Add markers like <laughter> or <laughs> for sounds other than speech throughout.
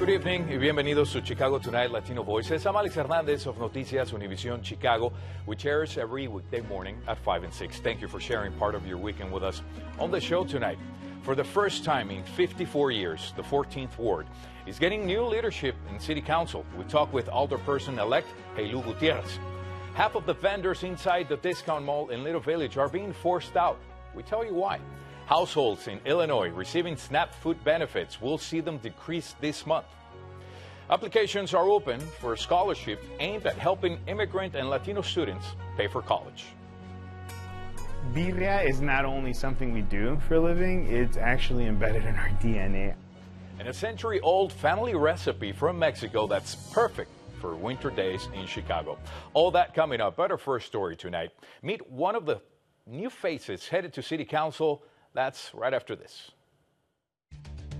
Good evening y bienvenidos to Chicago Tonight Latino Voices. I'm Alex Hernandez of Noticias Univision Chicago, which airs every weekday morning at 5 and 6. Thank you for sharing part of your weekend with us. On the show tonight, for the first time in 54 years, the 14th Ward is getting new leadership in City Council. We talk with Alderperson elect Jeylu Gutierrez. Half of the vendors inside the discount mall in Little Village are being forced out. We tell you why. Households in Illinois receiving SNAP food benefits will see them decrease this month. Applications are open for a scholarship aimed at helping immigrant and Latino students pay for college. Birria is not only something we do for a living, it's actually embedded in our DNA. And a century old family recipe from Mexico that's perfect for winter days in Chicago. All that coming up. But our first story tonight meet one of the new faces headed to City Council that's right after this.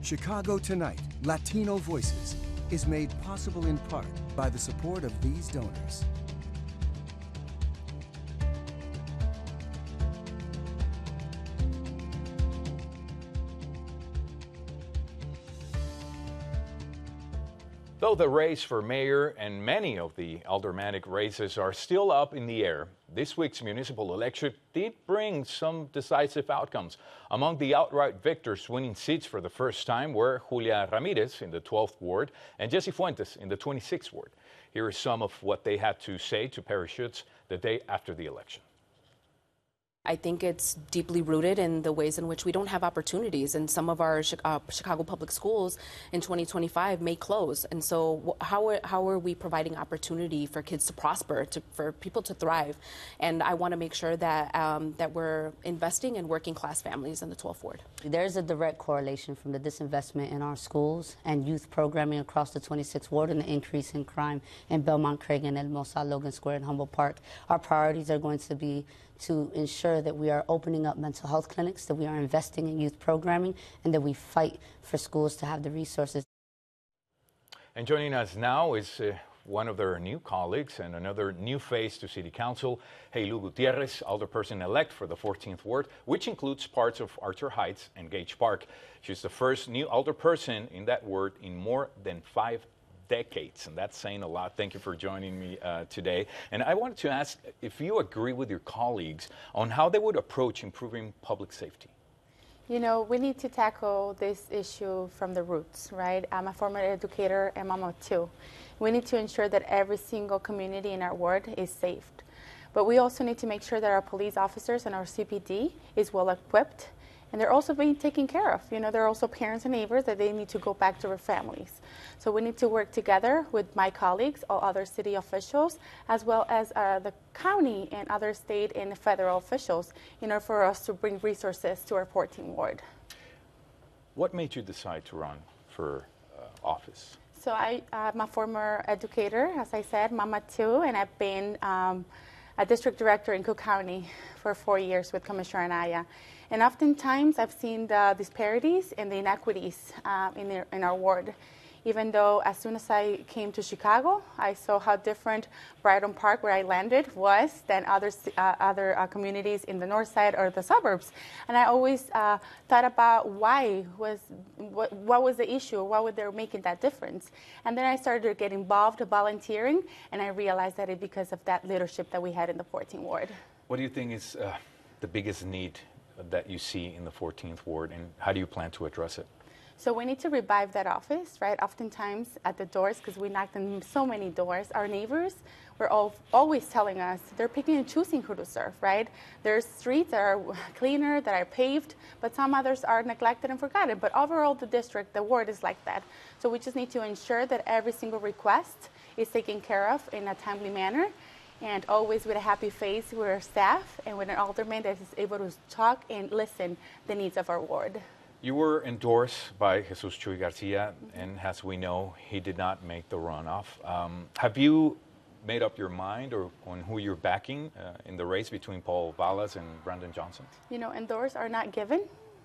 Chicago Tonight, Latino Voices, is made possible in part by the support of these donors. Though the race for mayor and many of the aldermanic races are still up in the air, this week's municipal election did bring some decisive outcomes. Among the outright victors winning seats for the first time were Julia Ramirez in the 12th ward and Jesse Fuentes in the 26th ward. Here is some of what they had to say to Schutz the day after the election. I think it's deeply rooted in the ways in which we don't have opportunities, and some of our uh, Chicago public schools in 2025 may close. And so, how are, how are we providing opportunity for kids to prosper, to, for people to thrive? And I want to make sure that um, that we're investing in working class families in the 12th ward. There's a direct correlation from the disinvestment in our schools and youth programming across the 26th ward and the increase in crime in Belmont, Cragin, and Hermosa, Logan Square, and Humboldt Park. Our priorities are going to be to ensure that we are opening up mental health clinics, that we are investing in youth programming, and that we fight for schools to have the resources. And joining us now is uh, one of their new colleagues and another new face to City Council, Jeylu Gutierrez, alderperson-elect for the 14th Ward, which includes parts of Archer Heights and Gage Park. She's the first new alderperson in that ward in more than five decades, and that's saying a lot. Thank you for joining me uh, today. And I wanted to ask if you agree with your colleagues on how they would approach improving public safety. You know, we need to tackle this issue from the roots, right? I'm a former educator and mama too. We need to ensure that every single community in our ward is safe. But we also need to make sure that our police officers and our CPD is well equipped and they're also being taken care of. You know, there are also parents and neighbors that they need to go back to their families. So we need to work together with my colleagues, all other city officials, as well as uh, the county and other state and federal officials in order for us to bring resources to our 14th ward. What made you decide to run for uh, office? So I, am a former educator, as I said, Mama too, and I've been um, a district director in Cook County for four years with Commissioner Anaya. And oftentimes I've seen the disparities and the inequities uh, in, the, in our ward. Even though as soon as I came to Chicago, I saw how different Brighton Park, where I landed, was than other, uh, other uh, communities in the north side or the suburbs. And I always uh, thought about why was, what, what was the issue, why were they making that difference? And then I started to get involved volunteering, and I realized that it's because of that leadership that we had in the 14th ward. What do you think is uh, the biggest need that you see in the 14th ward, and how do you plan to address it? So we need to revive that office, right? Oftentimes at the doors, because we knocked on so many doors, our neighbors were all, always telling us they're picking and choosing who to serve, right? There's streets that are <laughs> cleaner, that are paved, but some others are neglected and forgotten. But overall, the district, the ward is like that. So we just need to ensure that every single request is taken care of in a timely manner and always with a happy face with our staff and with an alderman that is able to talk and listen the needs of our ward. You were endorsed by Jesus Chuy Garcia, and as we know, he did not make the runoff. Um, have you made up your mind or on who you're backing uh, in the race between Paul Vallas and Brandon Johnson? You know, endorse are not given.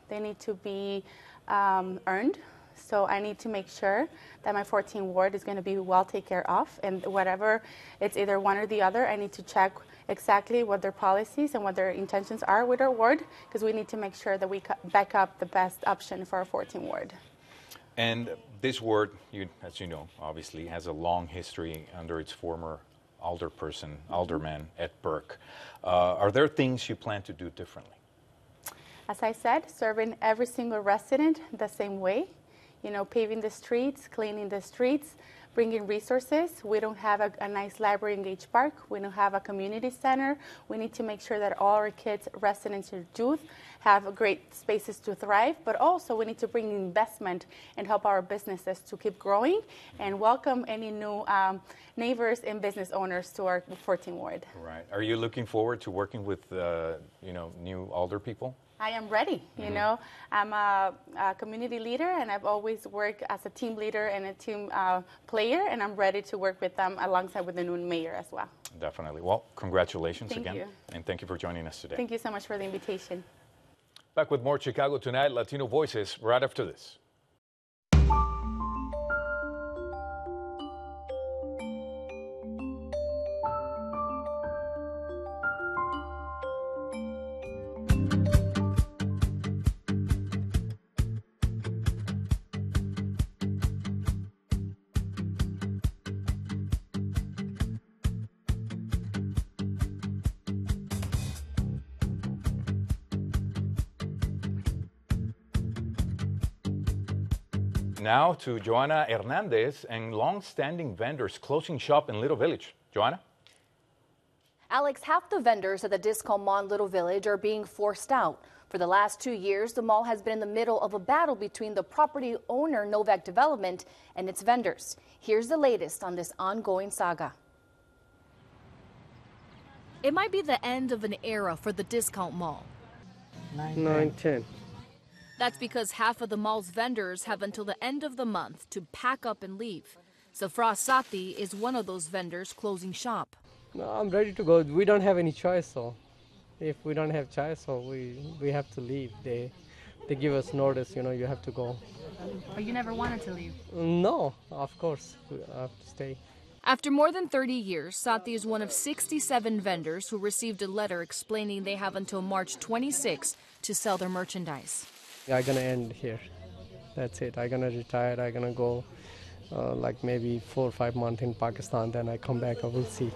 They need to be um, earned so I need to make sure that my 14 ward is going to be well taken care of. And whatever, it's either one or the other, I need to check exactly what their policies and what their intentions are with our ward because we need to make sure that we back up the best option for our 14 ward. And this ward, you, as you know, obviously has a long history under its former alderperson, alderman Ed Burke. Uh, are there things you plan to do differently? As I said, serving every single resident the same way. You know, paving the streets, cleaning the streets, bringing resources. We don't have a, a, nice library in Gage Park. We don't have a community center. We need to make sure that all our kids, residents, and youth have great spaces to thrive, but also we need to bring investment and help our businesses to keep growing and welcome any new um, neighbors and business owners to our 14 ward. Right. Are you looking forward to working with, uh, you know, new alder people? I am ready. You mm-hmm. know, I'm a, a, community leader, and I've always worked as a team leader and a team uh, player, and I'm ready to work with them alongside with the new mayor as well. Definitely. Well, congratulations thank again, you. and thank you for joining us today. Thank you so much for the invitation. Back with more Chicago Tonight Latino Voices right after this. Now to Joanna Hernandez and long-standing vendors closing shop in Little Village. Joanna? Alex, half the vendors at the Disco Mall in Little Village are being forced out. For the last two years, the mall has been in the middle of a battle between the property owner Novak Development and its vendors. Here's the latest on this ongoing saga. It might be the end of an era for the discount mall. 910. That's because half of the mall's vendors have until the end of the month to pack up and leave. Safra Sati is one of those vendors closing shop. No, I'm ready to go. We don't have any choice, so if we don't have choice, so we we have to leave. They they give us notice. You know, you have to go. But you never wanted to leave. No, of course, I have to stay. After more than 30 years, Sati is one of 67 vendors who received a letter explaining they have until March 26 to sell their merchandise. I'm gonna end here. That's it. I'm gonna retire. I'm gonna go uh, like maybe four or five months in Pakistan. Then I come back. I will see.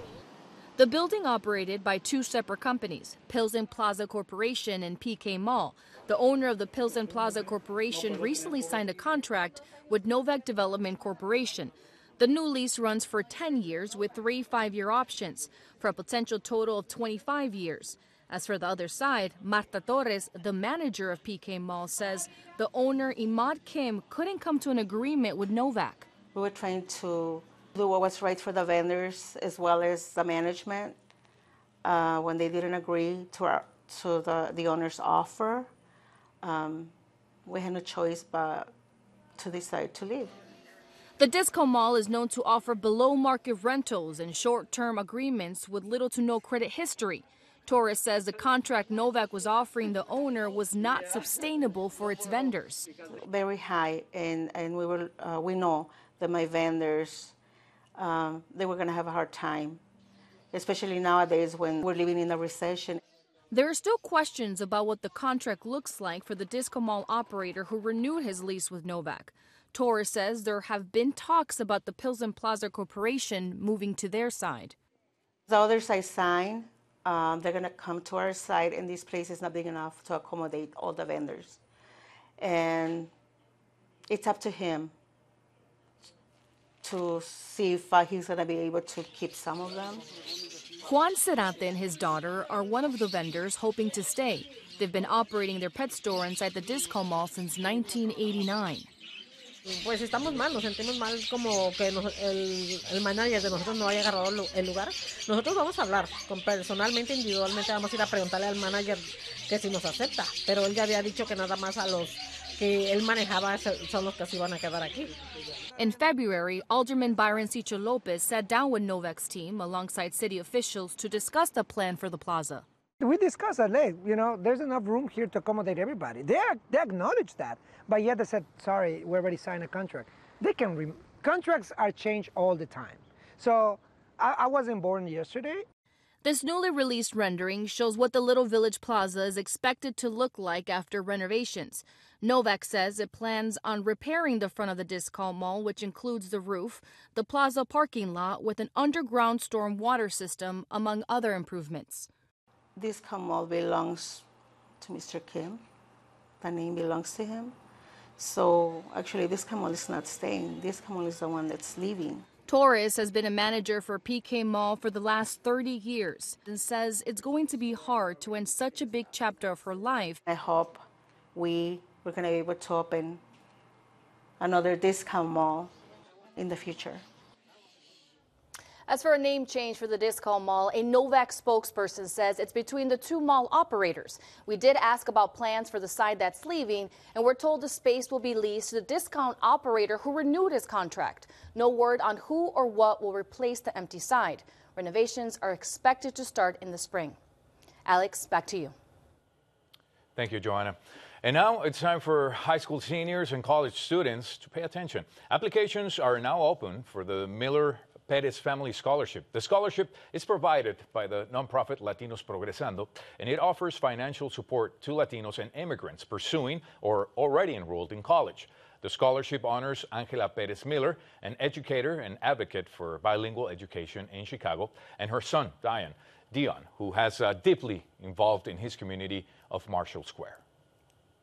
The building operated by two separate companies, Pilsen Plaza Corporation and PK Mall. The owner of the Pilsen Plaza Corporation recently signed a contract with Novak Development Corporation. The new lease runs for 10 years with three five year options for a potential total of 25 years. As for the other side, Marta Torres, the manager of PK Mall, says the owner Imad Kim couldn't come to an agreement with Novak. We were trying to do what was right for the vendors as well as the management. Uh, when they didn't agree to, our, to the, the owner's offer, um, we had no choice but to decide to leave. The Disco Mall is known to offer below market rentals and short term agreements with little to no credit history. Torres says the contract Novak was offering the owner was not sustainable for its vendors. Very high, and, and we, were, uh, we know that my vendors, um, they were going to have a hard time, especially nowadays when we're living in a recession. There are still questions about what the contract looks like for the Disco Mall operator who renewed his lease with Novak. Torres says there have been talks about the Pilsen Plaza Corporation moving to their side. The others I signed um, they're going to come to our site, and this place is not big enough to accommodate all the vendors. And it's up to him to see if uh, he's going to be able to keep some of them. Juan Cerate and his daughter are one of the vendors hoping to stay. They've been operating their pet store inside the Disco Mall since 1989. Pues estamos mal, nos sentimos mal como que nos, el, el, manager de nosotros no haya agarrado el lugar. Nosotros vamos a hablar, con, personalmente, individualmente, vamos a ir a preguntarle al manager que si nos acepta. Pero él ya había dicho que nada más a los que él manejaba son los que se iban a quedar aquí. In February, Alderman Byron Sicho Lopez sat down with Novak's team alongside city officials to discuss the plan for the plaza. We discussed that, hey, you know, there's enough room here to accommodate everybody. They, they acknowledge that, but yet they said, sorry, we already signed a contract. They can, contracts are changed all the time. So I, I wasn't born yesterday. This newly released rendering shows what the Little Village Plaza is expected to look like after renovations. Novak says it plans on repairing the front of the Discount Mall, which includes the roof, the plaza parking lot with an underground storm water system, among other improvements. Discount Kamal belongs to Mr. Kim. The name belongs to him. So actually, this Kamal is not staying. This Kamal is the one that's leaving. Torres has been a manager for PK Mall for the last 30 years and says it's going to be hard to end such a big chapter of her life. I hope we we're going to be able to open another discount mall in the future. As for a name change for the Discount Mall, a Novak spokesperson says it's between the two mall operators. We did ask about plans for the side that's leaving, and we're told the space will be leased to the discount operator who renewed his contract. No word on who or what will replace the empty side. Renovations are expected to start in the spring. Alex, back to you. Thank you, Joanna. And now it's time for high school seniors and college students to pay attention. Applications are now open for the Miller Perez Family Scholarship. The scholarship is provided by the nonprofit Latinos Progresando, and it offers financial support to Latinos and immigrants pursuing or already enrolled in college. The scholarship honors Angela Perez Miller, an educator and advocate for bilingual education in Chicago, and her son, Dion, Dion who has uh, deeply involved in his community of Marshall Square.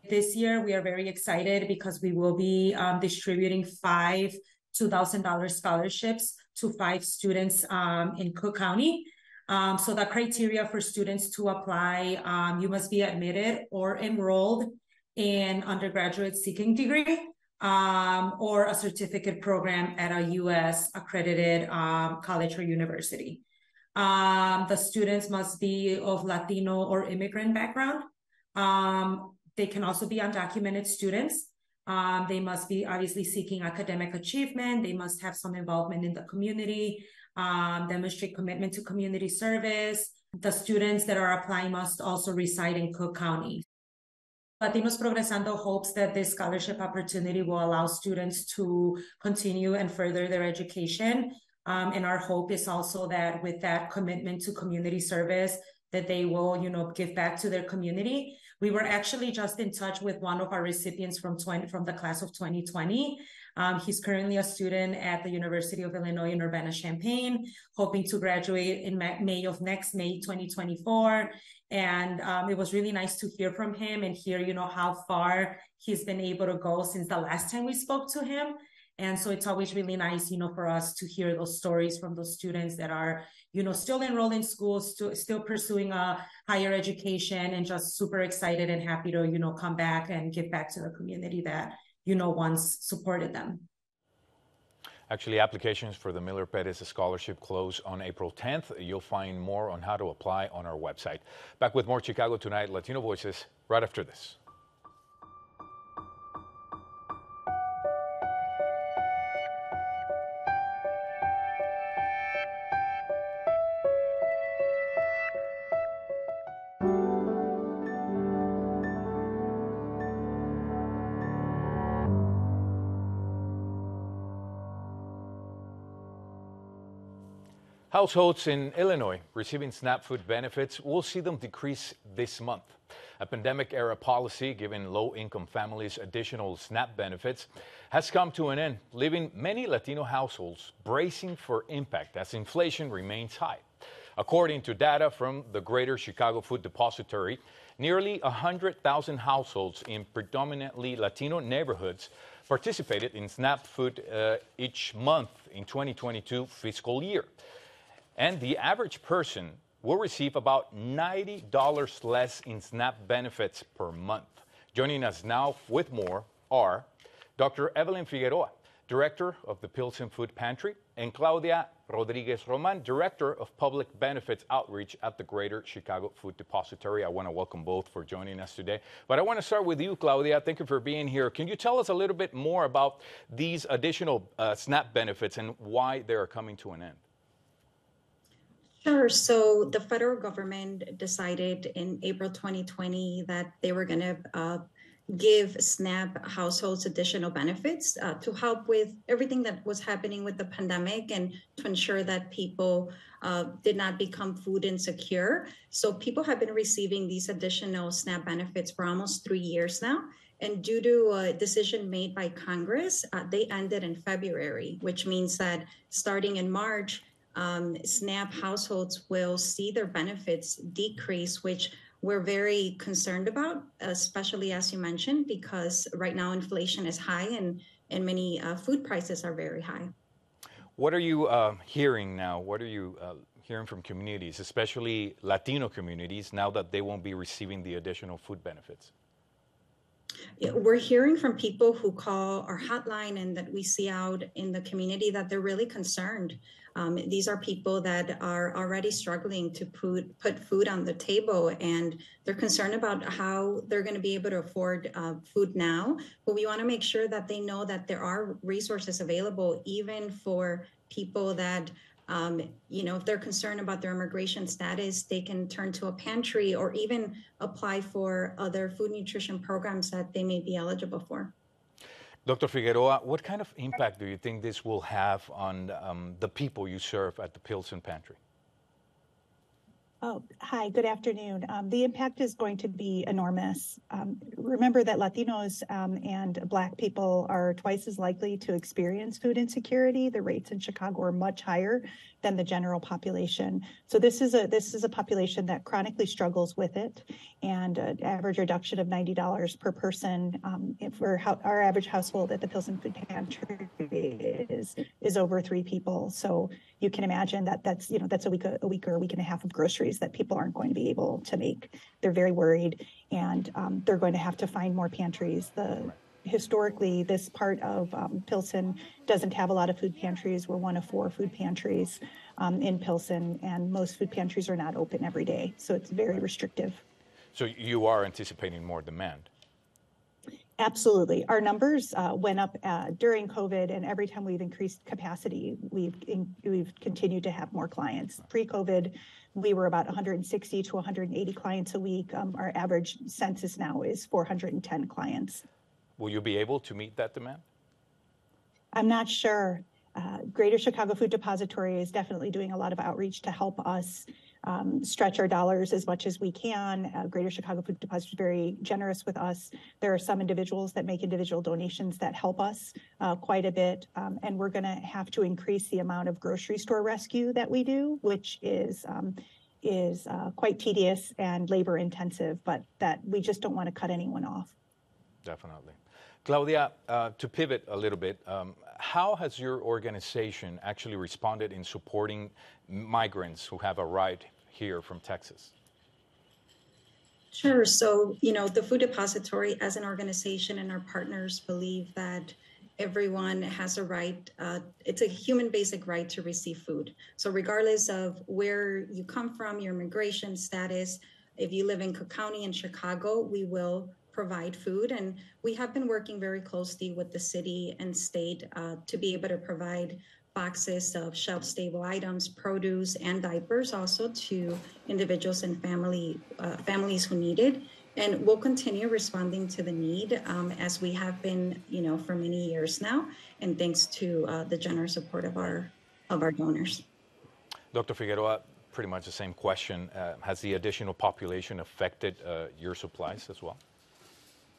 This year, we are very excited because we will be um, distributing five $2,000 scholarships to five students um, in Cook County. Um, so the criteria for students to apply, um, you must be admitted or enrolled in undergraduate seeking degree um, or a certificate program at a U.S. accredited um, college or university. Um, the students must be of Latino or immigrant background. they can also be undocumented students. Um, they must be obviously seeking academic achievement. They must have some involvement in the community, um, demonstrate commitment to community service. The students that are applying must also reside in Cook County. Latinos Progresando hopes that this scholarship opportunity will allow students to continue and further their education. Um, and our hope is also that with that commitment to community service, that they will, you know, give back to their community. We were actually just in touch with one of our recipients from 20, from the class of 2020. Um, he's currently a student at the University of Illinois in Urbana-Champaign, hoping to graduate in May of next May 2024. And um, it was really nice to hear from him and hear, you know, how far he's been able to go since the last time we spoke to him. And so it's always really nice, you know, for us to hear those stories from those students that are, you know, still enrolled in school, still, still pursuing a higher education and just super excited and happy to, you know, come back and give back to the community that, you know, once supported them. Actually, applications for the Miller Perez Scholarship close on April 10th. You'll find more on how to apply on our website. Back with more Chicago Tonight, Latino Voices, right after this. Households in Illinois receiving SNAP food benefits will see them decrease this month. A pandemic era policy giving low income families additional SNAP benefits has come to an end, leaving many Latino households bracing for impact as inflation remains high. According to data from the Greater Chicago Food Depository, nearly 100,000 households in predominantly Latino neighborhoods participated in SNAP food uh, each month in 2022 fiscal year. And the average person will receive about $90 less in SNAP benefits per month. Joining us now with more are Dr. Evelyn Figueroa, Director of the Pilsen Food Pantry, and Claudia Rodriguez Roman, Director of Public Benefits Outreach at the Greater Chicago Food Depository. I want to welcome both for joining us today. But I want to start with you, Claudia. Thank you for being here. Can you tell us a little bit more about these additional uh, SNAP benefits and why they are coming to an end? Sure. So the federal government decided in April 2020 that they were going to uh, give SNAP households additional benefits uh, to help with everything that was happening with the pandemic and to ensure that people uh, did not become food insecure. So people have been receiving these additional SNAP benefits for almost three years now. And due to a decision made by Congress, uh, they ended in February, which means that starting in March, um, SNAP households will see their benefits decrease, which we're very concerned about, especially as you mentioned, because right now inflation is high and, and many uh, food prices are very high. What are you uh, hearing now? What are you uh, hearing from communities, especially Latino communities, now that they won't be receiving the additional food benefits? We're hearing from people who call our hotline and that we see out in the community that they're really concerned. Um, these are people that are already struggling to put, put food on the table and they're concerned about how they're going to be able to afford uh, food now. But we want to make sure that they know that there are resources available even for people that um, you know, if they're concerned about their immigration status, they can turn to a pantry or even apply for other food nutrition programs that they may be eligible for. Dr. Figueroa, what kind of impact do you think this will have on um, the people you serve at the Pilsen Pantry? Oh, hi, good afternoon. Um, the impact is going to be enormous. Um, remember that Latinos um, and Black people are twice as likely to experience food insecurity. The rates in Chicago are much higher than the general population. So this is a this is a population that chronically struggles with it, and an average reduction of ninety dollars per person um, for our average household at the Pilsen Food Pantry is is over three people. So you can imagine that that's you know that's a week a week or a week and a half of groceries that people aren't going to be able to make. They're very worried, and um, they're going to have to find more pantries. The historically, this part of um, Pilsen doesn't have a lot of food pantries. We're one of four food pantries um, in Pilsen, and most food pantries are not open every day, so it's very restrictive. So you are anticipating more demand? Absolutely. Our numbers uh, went up uh, during COVID, and every time we've increased capacity, we've in, we've continued to have more clients. Pre-COVID, we were about 160 to 180 clients a week. Um, our average census now is 410 clients. Will you be able to meet that demand? I'm not sure. Uh, Greater Chicago Food Depository is definitely doing a lot of outreach to help us um, stretch our dollars as much as we can. Uh, Greater Chicago Food Depository is very generous with us. There are some individuals that make individual donations that help us uh, quite a bit, um, and we're going to have to increase the amount of grocery store rescue that we do, which is um, is uh, quite tedious and labor intensive, but that we just don't want to cut anyone off. Definitely. Claudia, uh, to pivot a little bit, um, how has your organization actually responded in supporting migrants who have arrived here from Texas? Sure. So, you know, the Food Depository as an organization and our partners believe that everyone has a right, uh, it's a human basic right to receive food. So, regardless of where you come from, your immigration status, if you live in Cook County in Chicago, we will provide food. And we have been working very closely with the city and state uh, to be able to provide boxes of shelf stable items, produce, and diapers also to individuals and family uh, families who need it. And we'll continue responding to the need um, as we have been, you know, for many years now. And thanks to uh, the generous support of our of our donors. Dr. Figueroa, pretty much the same question. Uh, has the additional population affected uh, your supplies as well?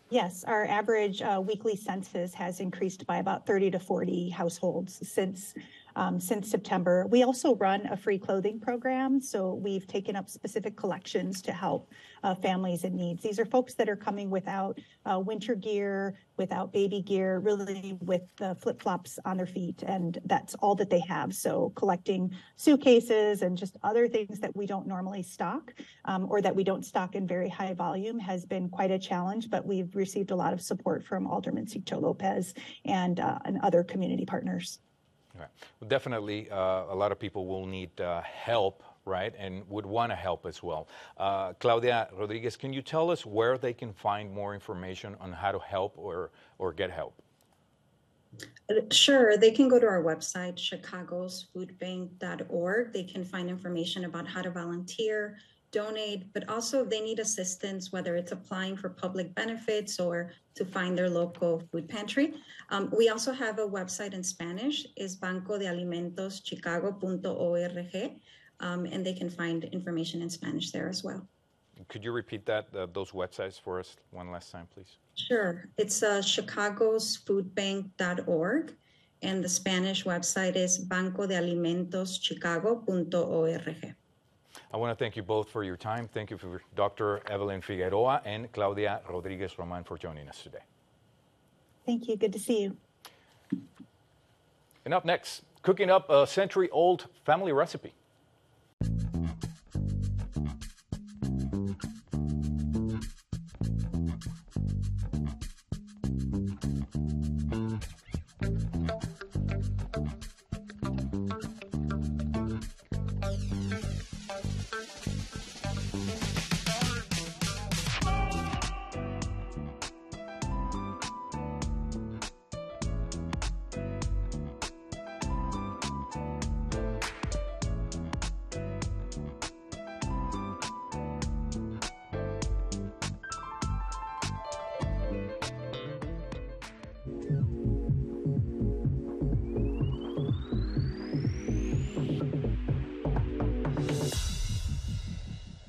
Yes, our average uh, weekly census has increased by about 30 to 40 households since um, since September. We also run a free clothing program, so we've taken up specific collections to help uh, families in needs. These are folks that are coming without uh, winter gear, without baby gear, really with the flip flops on their feet, and that's all that they have. So collecting suitcases and just other things that we don't normally stock um, or that we don't stock in very high volume has been quite a challenge, but we've received a lot of support from Alderman Sigcho Lopez and, uh, and other community partners. Right. Well, definitely, uh, a lot of people will need uh, help, right, and would want to help as well. Uh, Claudia Rodriguez, can you tell us where they can find more information on how to help or, or get help? Sure, they can go to our website, chicagosfoodbank.org. They can find information about how to volunteer, donate, but also if they need assistance, whether it's applying for public benefits or to find their local food pantry. Um, we also have a website in Spanish, is banco de alimentos chicago.org, um, and they can find information in Spanish there as well. Could you repeat that, uh, those websites for us one last time, please? Sure. It's uh, chicagosfoodbank.org, and the Spanish website is banco de alimentos bancodealimentoschicago.org. I want to thank you both for your time. Thank you for Dr. Evelyn Figueroa and Claudia Rodriguez Roman for joining us today. Thank you. Good to see you. And up next, cooking up a century old family recipe.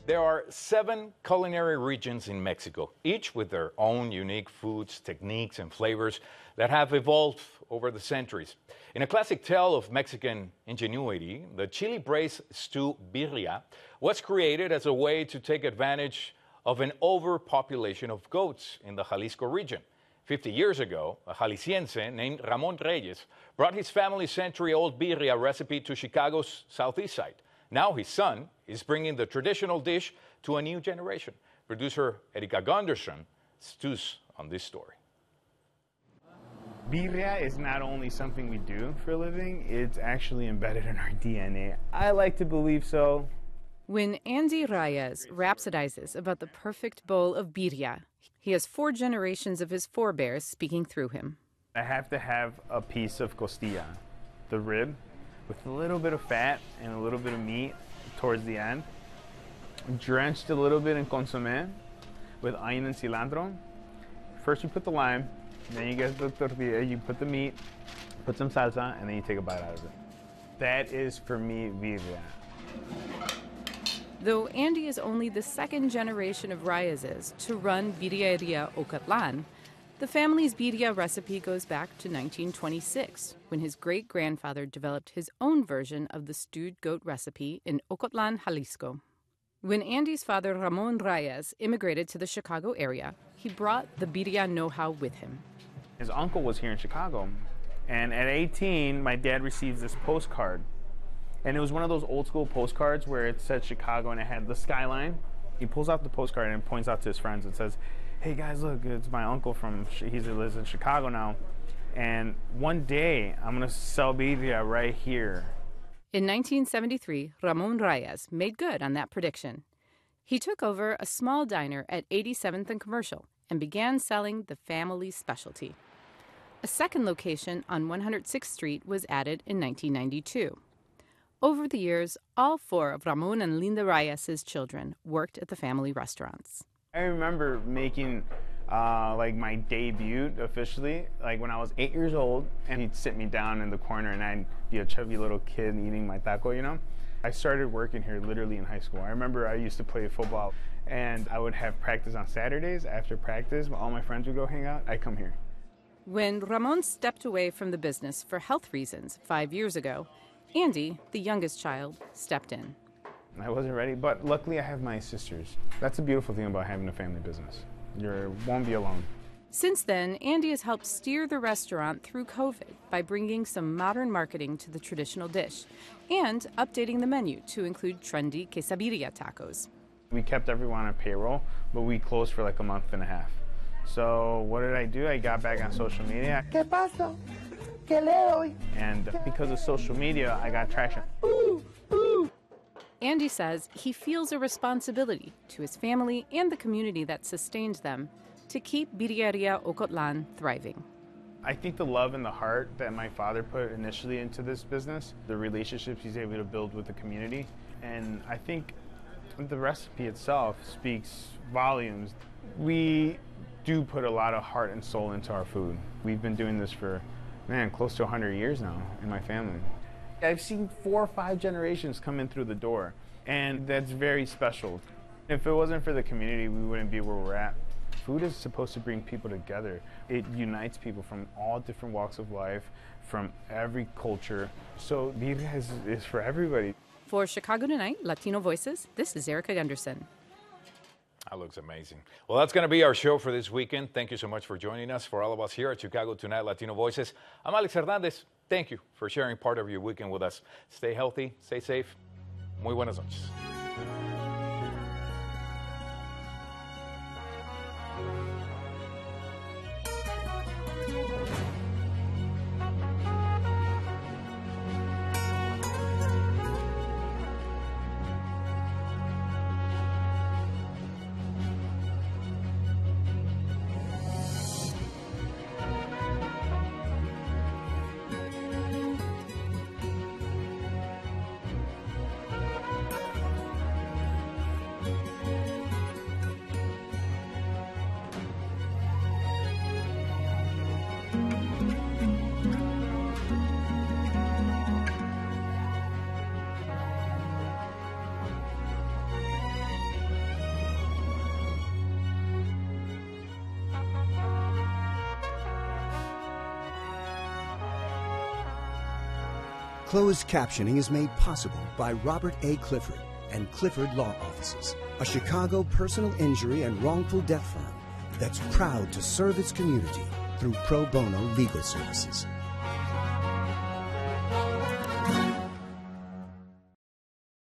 There are seven culinary regions in Mexico, each with their own unique foods, techniques, and flavors that have evolved over the centuries. In a classic tale of Mexican ingenuity, the chili braised stew birria was created as a way to take advantage of an overpopulation of goats in the Jalisco region. 50 years ago, a Jalisciense named Ramon Reyes brought his family's century old birria recipe to Chicago's southeast side. Now his son is bringing the traditional dish to a new generation. Producer Erica Gunderson stews on this story. Birria is not only something we do for a living, it's actually embedded in our DNA. I like to believe so. When Andy Reyes rhapsodizes about the perfect bowl of birria, he has four generations of his forebears speaking through him. I have to have a piece of costilla, the rib, with a little bit of fat and a little bit of meat towards the end. Drenched a little bit in consomme with onion and cilantro. First you put the lime, then you get the tortilla, you put the meat, put some salsa, and then you take a bite out of it. That is for me birria. Though Andy is only the second generation of Reyes's to run Birrieria Ocotlan, the family's birria recipe goes back to 1926, when his great grandfather developed his own version of the stewed goat recipe in Ocotlan, Jalisco. When Andy's father Ramon Reyes immigrated to the Chicago area, he brought the birria know how with him. His uncle was here in Chicago, and at 18, my dad receives this postcard. And it was one of those old school postcards where it said Chicago and it had the skyline. He pulls out the postcard and points out to his friends and says, hey guys, look, it's my uncle from, he lives in Chicago now. And one day I'm going to sell birria right here. In 1973, Ramon Reyes made good on that prediction. He took over a small diner at 87th and Commercial and began selling the family specialty. A second location on 106th Street was added in 1992. Over the years, all four of Ramon and Linda Reyes's children worked at the family restaurants. I remember making uh, like my debut officially, like when I was eight years old, and he'd sit me down in the corner, and I'd be a chubby little kid eating my taco, you know. I started working here literally in high school. I remember I used to play football, and I would have practice on Saturdays. After practice, all my friends would go hang out. I come here. When Ramon stepped away from the business for health reasons five years ago, Andy, the youngest child, stepped in. I wasn't ready, but luckily I have my sisters. That's the beautiful thing about having a family business. You won't be alone. Since then, Andy has helped steer the restaurant through COVID by bringing some modern marketing to the traditional dish and updating the menu to include trendy quesabirria tacos. We kept everyone on payroll, but we closed for like a month and a half. So what did I do? I got back on social media. ¿Qué pasa? ¿Qué le doy? And because of social media, I got traction. Andy says he feels a responsibility to his family and the community that sustained them to keep Birrieria Ocotlan thriving. I think the love and the heart that my father put initially into this business, the relationships he's able to build with the community, and I think the recipe itself speaks volumes. We do put a lot of heart and soul into our food. We've been doing this for, man, close to 100 years now in my family. I've seen four or five generations come in through the door, and that's very special. If it wasn't for the community, we wouldn't be where we're at. Food is supposed to bring people together. It unites people from all different walks of life, from every culture. So birria is, is for everybody. For Chicago Tonight, Latino Voices, this is Erica Gunderson. That looks amazing. Well, that's going to be our show for this weekend. Thank you so much for joining us. For all of us here at Chicago Tonight Latino Voices, I'm Alex Hernandez. Thank you for sharing part of your weekend with us. Stay healthy, stay safe. Muy buenas noches. Closed captioning is made possible by Robert A. Clifford and Clifford Law Offices, a Chicago personal injury and wrongful death firm that's proud to serve its community through pro bono legal services.